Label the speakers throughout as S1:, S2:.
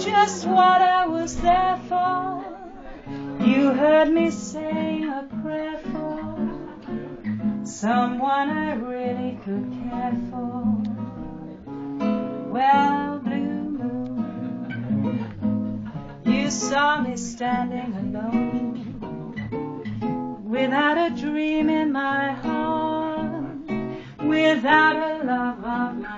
S1: just what I was there for. You heard me saying a prayer for someone I really could care for. Well, blue moon, you saw me standing alone without a dream in my heart, without a love of my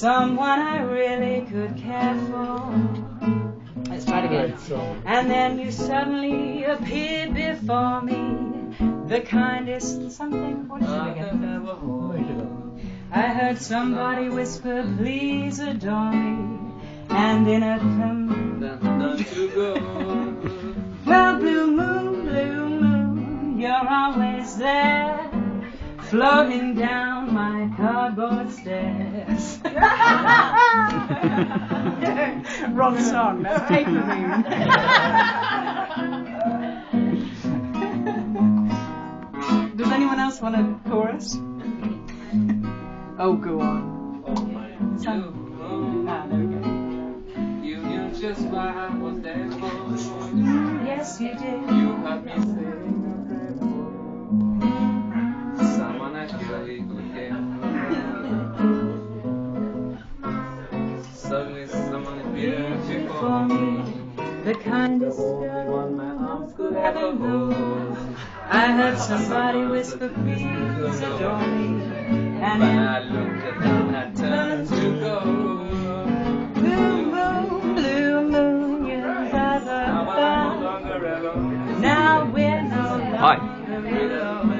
S1: someone I really could care for. Let's try it again. And then you suddenly appeared before me. The kindest something. What is it again? I heard somebody whisper, please adore me. And in a com- well, blue moon, blue moon, you're always there, floating down my cardboard stairs. Wrong song, that's Paper Moon. Does anyone else want a chorus? oh, go on. Some- Ah, there we go.
S2: You knew just what I was there for.
S1: Yes, you did.
S2: You heard me For
S1: me,
S2: me.
S1: the kindest
S2: The only one my arms could ever hold.
S1: I heard somebody whisper, please adore me. And
S2: When I looked at them, I turned to go.
S1: blue moon, blue moon, you're
S2: Now I'm no
S1: blah,
S2: longer alone.
S1: Now we're no longer
S2: With a
S1: alone.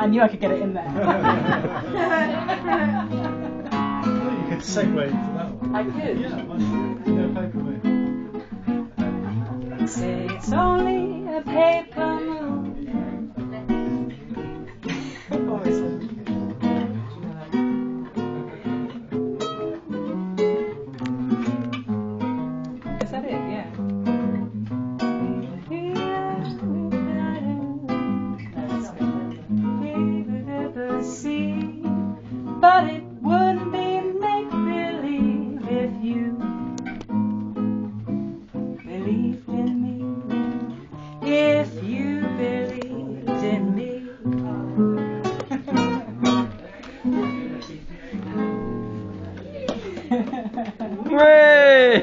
S1: I knew I could get it in there.
S3: Well, you could segue into that one.
S1: I could.
S3: Yeah, why? Yeah, paper moon.
S1: Say it's only a paper